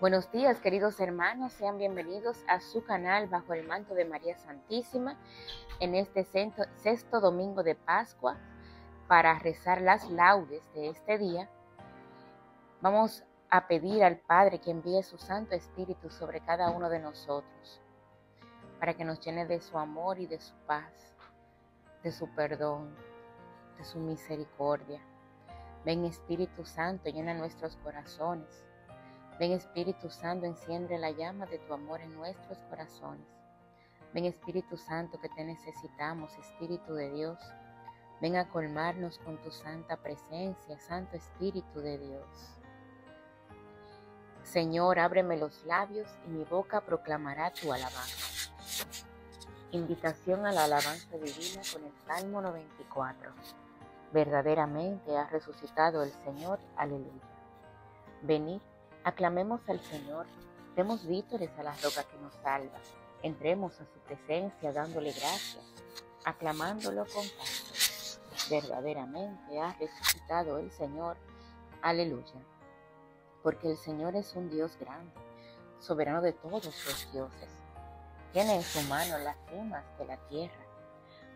Buenos días, queridos hermanos, sean bienvenidos a su canal bajo el manto de María Santísima en este sexto domingo de Pascua para rezar las laudes de este día. Vamos a pedir al Padre que envíe su Santo Espíritu sobre cada uno de nosotros para que nos llene de su amor y de su paz, de su perdón, de su misericordia. Ven Espíritu Santo, llena nuestros corazones Ven Espíritu Santo, enciende la llama de tu amor en nuestros corazones. Ven Espíritu Santo que te necesitamos, Espíritu de Dios. Ven a colmarnos con tu santa presencia, Santo Espíritu de Dios. Señor, ábreme los labios y mi boca proclamará tu alabanza. Invitación a la alabanza divina con el Salmo 94. Verdaderamente ha resucitado el Señor. Aleluya. Venid Aclamemos al Señor, demos vítores a la roca que nos salva, entremos a su presencia dándole gracias, aclamándolo con canto. Verdaderamente ha resucitado el Señor. Aleluya. Porque el Señor es un Dios grande, soberano de todos los dioses. Tiene en su mano las cimas de la tierra.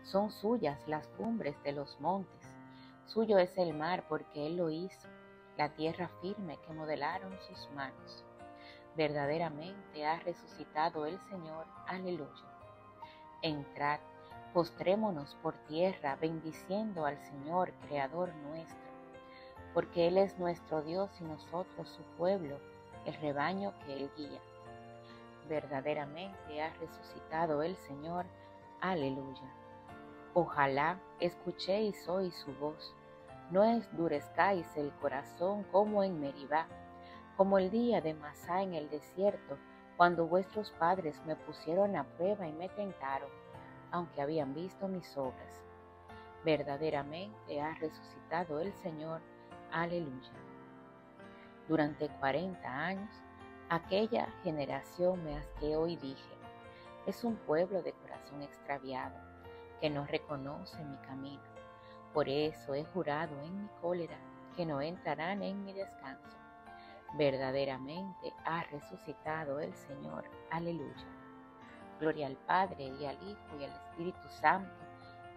Son suyas las cumbres de los montes. Suyo es el mar porque Él lo hizo la tierra firme que modelaron sus manos. Verdaderamente ha resucitado el Señor. Aleluya. Entrad, postrémonos por tierra, bendiciendo al Señor, Creador nuestro, porque Él es nuestro Dios y nosotros su pueblo, el rebaño que Él guía. Verdaderamente ha resucitado el Señor. Aleluya. Ojalá escuchéis hoy su voz no endurezcáis el corazón como en Meribá, como el día de Masá en el desierto, cuando vuestros padres me pusieron a prueba y me tentaron, aunque habían visto mis obras. Verdaderamente ha resucitado el Señor. Aleluya. Durante cuarenta años, aquella generación me asqueó y dije, es un pueblo de corazón extraviado, que no reconoce mi camino por eso he jurado en mi cólera que no entrarán en mi descanso. Verdaderamente ha resucitado el Señor. Aleluya. Gloria al Padre y al Hijo y al Espíritu Santo,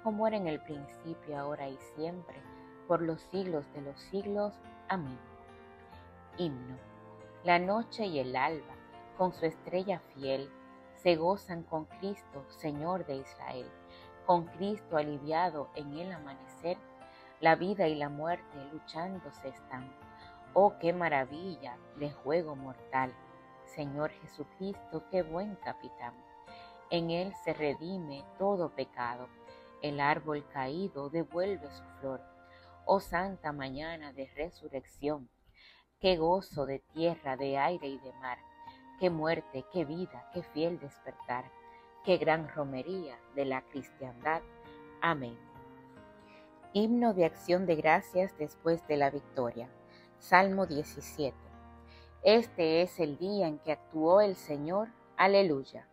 como era en el principio, ahora y siempre, por los siglos de los siglos. Amén. Himno. La noche y el alba, con su estrella fiel, se gozan con Cristo, Señor de Israel con Cristo aliviado en el amanecer, la vida y la muerte luchándose están. Oh, qué maravilla de juego mortal. Señor Jesucristo, qué buen capitán. En Él se redime todo pecado. El árbol caído devuelve su flor. Oh santa mañana de resurrección. Qué gozo de tierra, de aire y de mar. Qué muerte, qué vida, qué fiel despertar Qué gran romería de la cristiandad. Amén. Himno de acción de gracias después de la victoria. Salmo 17. Este es el día en que actuó el Señor. Aleluya.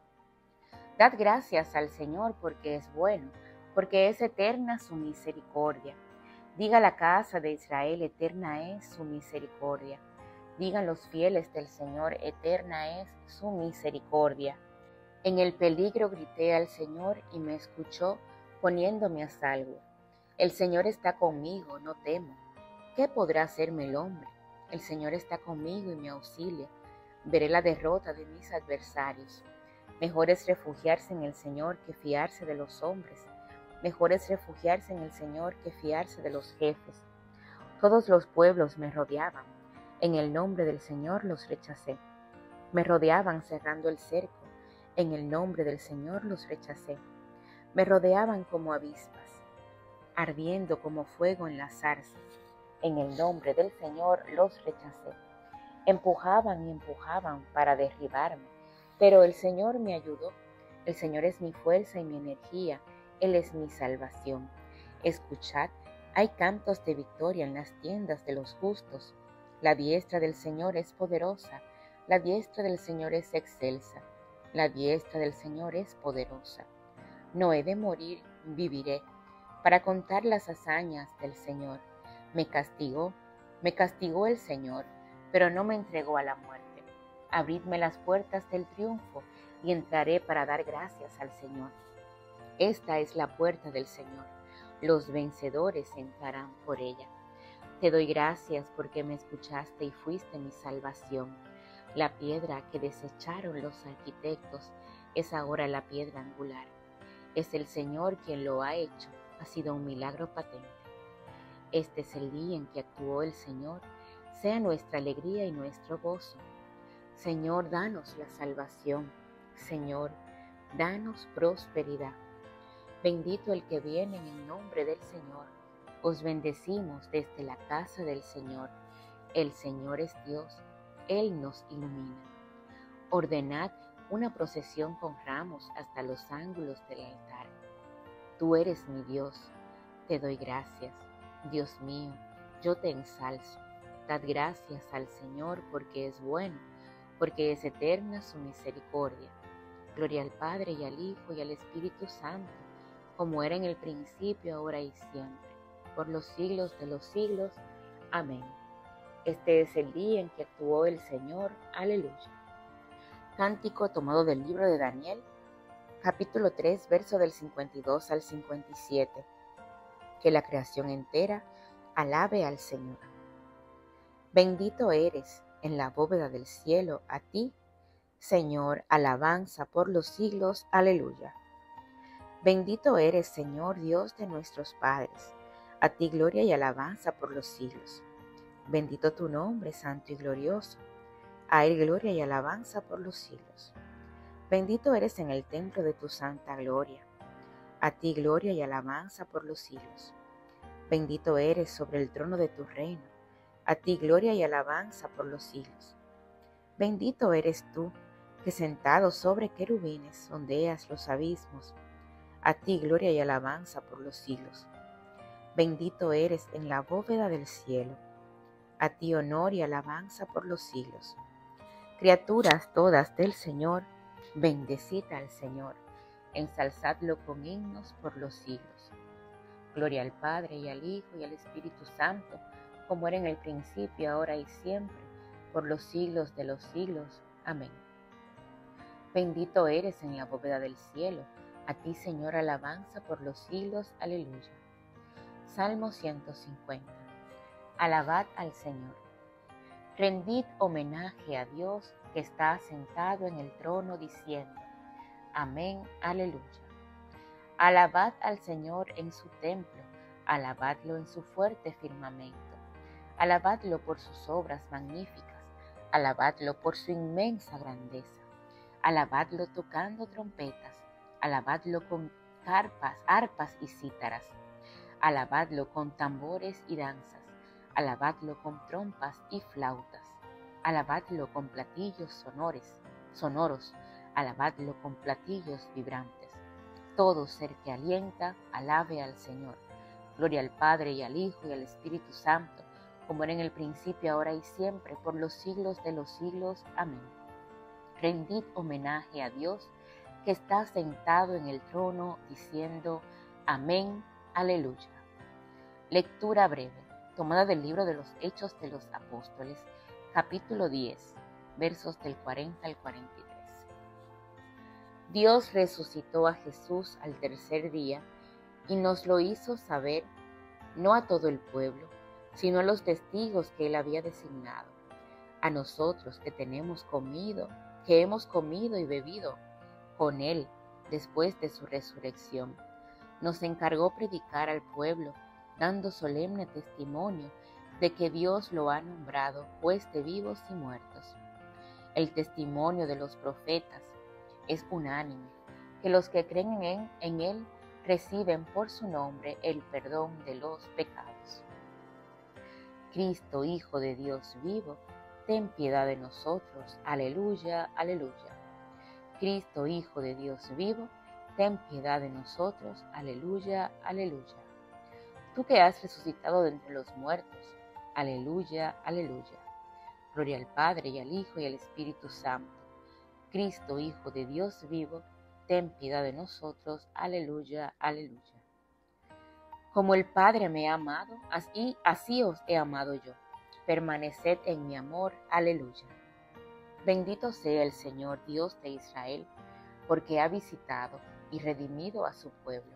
Dad gracias al Señor porque es bueno, porque es eterna su misericordia. Diga la casa de Israel, eterna es su misericordia. Digan los fieles del Señor, eterna es su misericordia. En el peligro grité al Señor y me escuchó poniéndome a salvo. El Señor está conmigo, no temo. ¿Qué podrá hacerme el hombre? El Señor está conmigo y me auxilia. Veré la derrota de mis adversarios. Mejor es refugiarse en el Señor que fiarse de los hombres. Mejor es refugiarse en el Señor que fiarse de los jefes. Todos los pueblos me rodeaban. En el nombre del Señor los rechacé. Me rodeaban cerrando el cerco en el nombre del Señor los rechacé. Me rodeaban como avispas, ardiendo como fuego en las zarzas. En el nombre del Señor los rechacé. Empujaban y empujaban para derribarme, pero el Señor me ayudó. El Señor es mi fuerza y mi energía. Él es mi salvación. Escuchad, hay cantos de victoria en las tiendas de los justos. La diestra del Señor es poderosa, la diestra del Señor es excelsa. La diestra del Señor es poderosa. No he de morir, viviré, para contar las hazañas del Señor. Me castigó, me castigó el Señor, pero no me entregó a la muerte. Abridme las puertas del triunfo y entraré para dar gracias al Señor. Esta es la puerta del Señor. Los vencedores entrarán por ella. Te doy gracias porque me escuchaste y fuiste mi salvación. La piedra que desecharon los arquitectos es ahora la piedra angular. Es el Señor quien lo ha hecho. Ha sido un milagro patente. Este es el día en que actuó el Señor. Sea nuestra alegría y nuestro gozo. Señor, danos la salvación. Señor, danos prosperidad. Bendito el que viene en el nombre del Señor. Os bendecimos desde la casa del Señor. El Señor es Dios. Él nos ilumina. Ordenad una procesión con ramos hasta los ángulos del altar. Tú eres mi Dios. Te doy gracias. Dios mío, yo te ensalzo. Dad gracias al Señor porque es bueno, porque es eterna su misericordia. Gloria al Padre y al Hijo y al Espíritu Santo, como era en el principio, ahora y siempre, por los siglos de los siglos. Amén. Este es el día en que actuó el Señor. Aleluya. Cántico tomado del libro de Daniel, capítulo 3, verso del 52 al 57. Que la creación entera alabe al Señor. Bendito eres en la bóveda del cielo, a ti, Señor, alabanza por los siglos, aleluya. Bendito eres, Señor Dios de nuestros padres, a ti gloria y alabanza por los siglos. Bendito tu nombre, santo y glorioso, a él gloria y alabanza por los siglos. Bendito eres en el templo de tu santa gloria, a ti gloria y alabanza por los siglos. Bendito eres sobre el trono de tu reino, a ti gloria y alabanza por los siglos. Bendito eres tú, que sentado sobre querubines sondeas los abismos. A ti gloria y alabanza por los siglos. Bendito eres en la bóveda del cielo. A ti honor y alabanza por los siglos. Criaturas todas del Señor, bendecid al Señor, ensalzadlo con himnos por los siglos. Gloria al Padre y al Hijo y al Espíritu Santo, como era en el principio, ahora y siempre, por los siglos de los siglos. Amén. Bendito eres en la bóveda del cielo. A ti, Señor, alabanza por los siglos. Aleluya. Salmo 150. Alabad al Señor. Rendid homenaje a Dios que está sentado en el trono diciendo, Amén, aleluya. Alabad al Señor en su templo, alabadlo en su fuerte firmamento, alabadlo por sus obras magníficas, alabadlo por su inmensa grandeza alabadlo tocando trompetas, alabadlo con carpas, arpas y cítaras, alabadlo con tambores y danzas, alabadlo con trompas y flautas, alabadlo con platillos sonores, sonoros, alabadlo con platillos vibrantes. Todo ser que alienta, alabe al Señor. Gloria al Padre y al Hijo y al Espíritu Santo, como era en el principio, ahora y siempre, por los siglos de los siglos. Amén rendid homenaje a Dios que está sentado en el trono diciendo Amén, aleluya. Lectura breve, tomada del libro de los Hechos de los Apóstoles, capítulo 10, versos del 40 al 43. Dios resucitó a Jesús al tercer día y nos lo hizo saber no a todo el pueblo, sino a los testigos que él había designado, a nosotros que tenemos comido que hemos comido y bebido con Él después de su resurrección. Nos encargó predicar al pueblo, dando solemne testimonio de que Dios lo ha nombrado juez de vivos y muertos. El testimonio de los profetas es unánime, que los que creen en, en Él reciben por su nombre el perdón de los pecados. Cristo, Hijo de Dios vivo, ten piedad de nosotros. Aleluya, aleluya. Cristo, Hijo de Dios vivo, ten piedad de nosotros. Aleluya, aleluya. Tú que has resucitado de entre los muertos. Aleluya, aleluya. Gloria al Padre y al Hijo y al Espíritu Santo. Cristo, Hijo de Dios vivo, ten piedad de nosotros. Aleluya, aleluya. Como el Padre me ha amado, así, así os he amado yo permaneced en mi amor. Aleluya. Bendito sea el Señor Dios de Israel, porque ha visitado y redimido a su pueblo,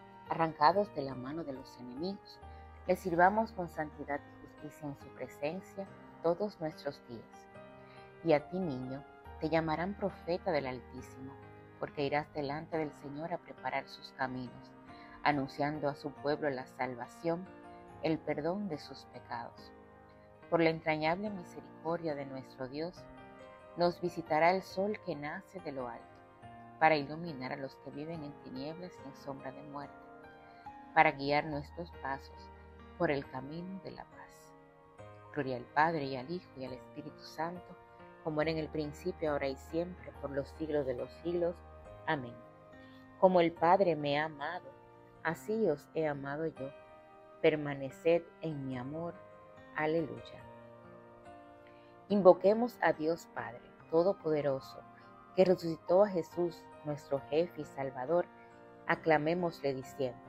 arrancados de la mano de los enemigos, le sirvamos con santidad y justicia en su presencia todos nuestros días. Y a ti, niño, te llamarán profeta del Altísimo, porque irás delante del Señor a preparar sus caminos, anunciando a su pueblo la salvación, el perdón de sus pecados. Por la entrañable misericordia de nuestro Dios, nos visitará el sol que nace de lo alto, para iluminar a los que viven en tinieblas y en sombra de muerte, para guiar nuestros pasos por el camino de la paz. Gloria al Padre y al Hijo y al Espíritu Santo, como era en el principio, ahora y siempre, por los siglos de los siglos. Amén. Como el Padre me ha amado, así os he amado yo. Permaneced en mi amor. Aleluya. Invoquemos a Dios Padre Todopoderoso, que resucitó a Jesús, nuestro jefe y Salvador. Aclamémosle diciendo,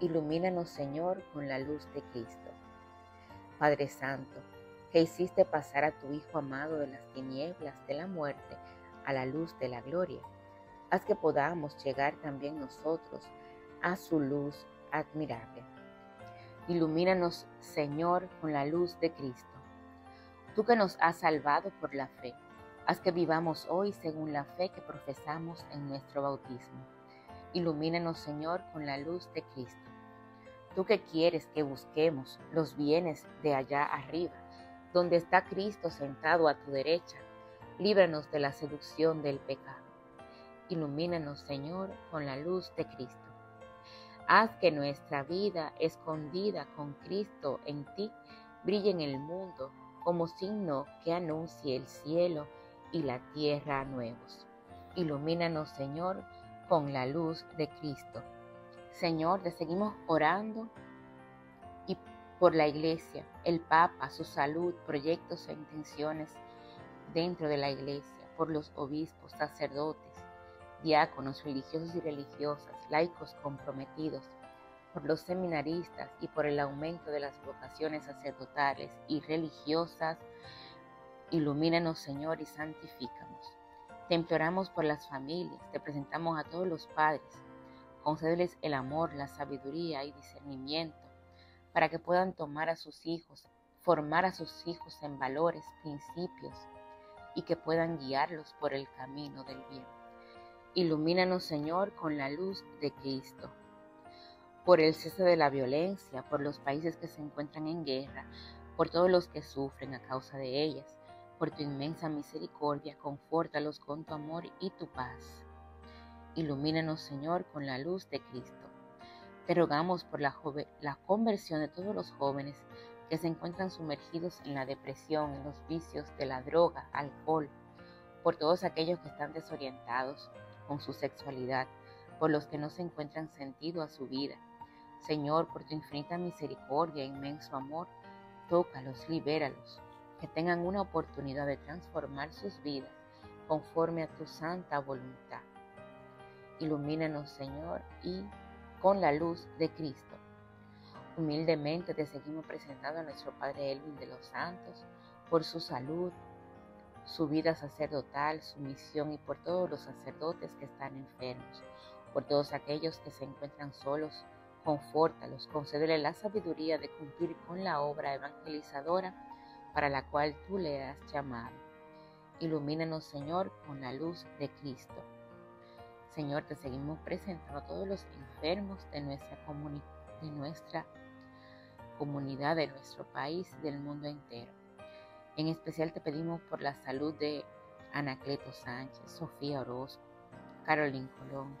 Ilumínanos Señor con la luz de Cristo. Padre Santo, que hiciste pasar a tu Hijo amado de las tinieblas de la muerte a la luz de la gloria, haz que podamos llegar también nosotros a su luz admirable. Ilumínanos, Señor, con la luz de Cristo tú que nos has salvado por la fe. Haz que vivamos hoy según la fe que profesamos en nuestro bautismo. Ilumínanos, Señor, con la luz de Cristo. Tú que quieres que busquemos los bienes de allá arriba, donde está Cristo sentado a tu derecha, líbranos de la seducción del pecado. Ilumínanos, Señor, con la luz de Cristo. Haz que nuestra vida escondida con Cristo en ti brille en el mundo como signo que anuncie el cielo y la tierra nuevos. Ilumínanos, Señor, con la luz de Cristo. Señor, te seguimos orando y por la iglesia, el Papa, su salud, proyectos e intenciones dentro de la iglesia, por los obispos, sacerdotes, diáconos, religiosos y religiosas, laicos comprometidos, por los seminaristas y por el aumento de las vocaciones sacerdotales y religiosas. Ilumínanos, Señor, y santifícanos. Te imploramos por las familias, te presentamos a todos los padres. Concédeles el amor, la sabiduría y discernimiento para que puedan tomar a sus hijos, formar a sus hijos en valores, principios y que puedan guiarlos por el camino del bien. Ilumínanos, Señor, con la luz de Cristo por el cese de la violencia, por los países que se encuentran en guerra, por todos los que sufren a causa de ellas. Por tu inmensa misericordia, confórtalos con tu amor y tu paz. Ilumínanos, Señor, con la luz de Cristo. Te rogamos por la, la conversión de todos los jóvenes que se encuentran sumergidos en la depresión, en los vicios de la droga, alcohol, por todos aquellos que están desorientados con su sexualidad, por los que no se encuentran sentido a su vida, Señor, por tu infinita misericordia e inmenso amor, tócalos, libéralos, que tengan una oportunidad de transformar sus vidas conforme a tu santa voluntad. Ilumínanos, Señor, y con la luz de Cristo. Humildemente te seguimos presentando a nuestro Padre Elvin de los Santos por su salud, su vida sacerdotal, su misión y por todos los sacerdotes que están enfermos, por todos aquellos que se encuentran solos Confórtalos, concédele la sabiduría de cumplir con la obra evangelizadora para la cual tú le has llamado. Ilumínanos, Señor, con la luz de Cristo. Señor, te seguimos presentando a todos los enfermos de nuestra, comunidad, de nuestro país del mundo entero. En especial te pedimos por la salud de Anacleto Sánchez, Sofía Orozco, Carolyn Colón,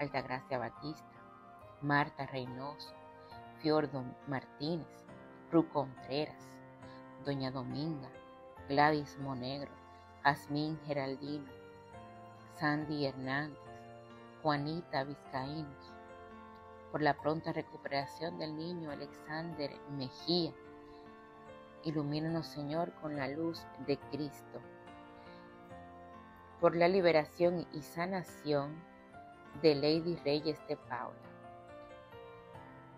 Altagracia Batista, Marta Reynoso, Fiordo Martínez, Ru Contreras, Doña Dominga, Gladys Monegro, Jazmín Geraldino, Sandy Hernández, Juanita Vizcaínos, por la pronta recuperación del niño Alexander Mejía. Ilumínanos, Señor, con la luz de Cristo. Por la liberación y sanación de Lady Reyes de Paula.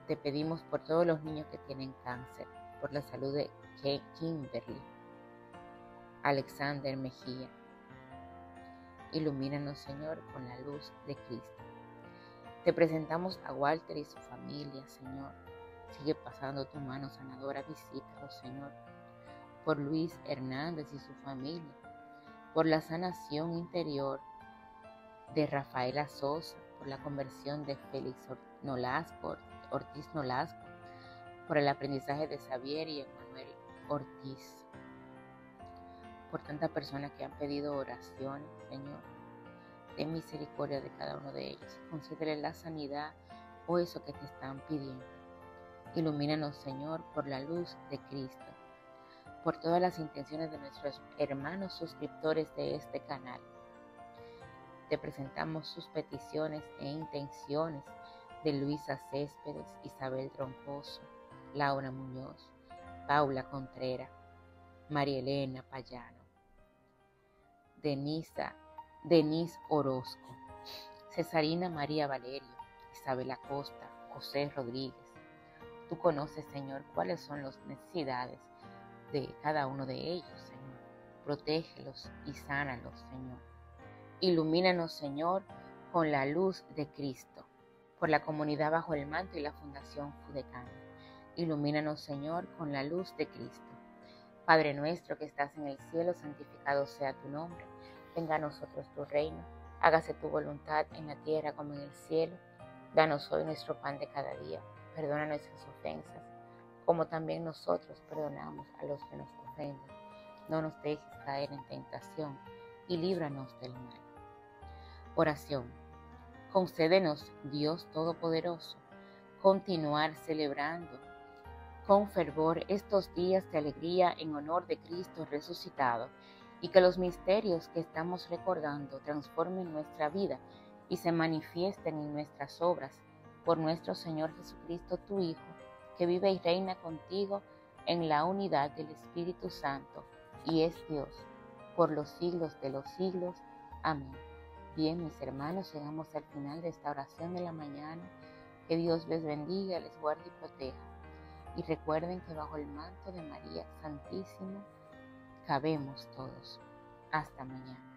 Te pedimos por todos los niños que tienen cáncer, por la salud de Kimberly, Alexander Mejía. Ilumínanos, Señor, con la luz de Cristo. Te presentamos a Walter y su familia, Señor. Sigue pasando tu mano sanadora, visítalo, Señor. Por Luis Hernández y su familia. Por la sanación interior de Rafaela Sosa. Por la conversión de Félix Nolasco, Ortiz Nolasco. Por el aprendizaje de Xavier y Emanuel Ortiz. Por tantas personas que han pedido oraciones, Señor Ten misericordia de cada uno de ellos. Concédele la sanidad o eso que te están pidiendo. Ilumínanos, Señor, por la luz de Cristo, por todas las intenciones de nuestros hermanos suscriptores de este canal. Te presentamos sus peticiones e intenciones de Luisa Céspedes, Isabel Troncoso, Laura Muñoz, Paula Contreras, María Elena Payano, Denisa Denise Orozco, Cesarina María Valerio, Isabel Acosta, José Rodríguez. Tú conoces, Señor, cuáles son las necesidades de cada uno de ellos, Señor. Protégelos y sánalos, Señor. Ilumínanos, Señor, con la luz de Cristo, por la comunidad bajo el manto y la Fundación Fudecán. Ilumínanos, Señor, con la luz de Cristo. Padre nuestro que estás en el cielo, santificado sea tu nombre venga a nosotros tu reino, hágase tu voluntad en la tierra como en el cielo. Danos hoy nuestro pan de cada día, perdona nuestras ofensas, como también nosotros perdonamos a los que nos ofenden. No nos dejes caer en tentación y líbranos del mal. Oración. Concédenos, Dios Todopoderoso, continuar celebrando con fervor estos días de alegría en honor de Cristo resucitado y que los misterios que estamos recordando transformen nuestra vida y se manifiesten en nuestras obras por nuestro Señor Jesucristo, tu Hijo, que vive y reina contigo en la unidad del Espíritu Santo y es Dios por los siglos de los siglos. Amén. Bien, mis hermanos, llegamos al final de esta oración de la mañana. Que Dios les bendiga, les guarde y proteja. Y recuerden que bajo el manto de María Santísima, cabemos todos. Hasta mañana.